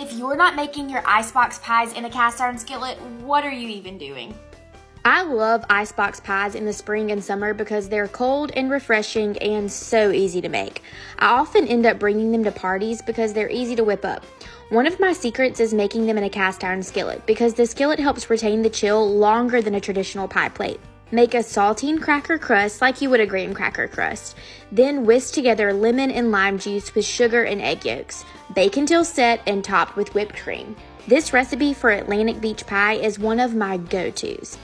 If you're not making your icebox pies in a cast iron skillet, what are you even doing? I love icebox pies in the spring and summer because they're cold and refreshing and so easy to make. I often end up bringing them to parties because they're easy to whip up. One of my secrets is making them in a cast iron skillet because the skillet helps retain the chill longer than a traditional pie plate. Make a saltine cracker crust like you would a graham cracker crust. Then whisk together lemon and lime juice with sugar and egg yolks. Bake until set and topped with whipped cream. This recipe for Atlantic Beach pie is one of my go tos.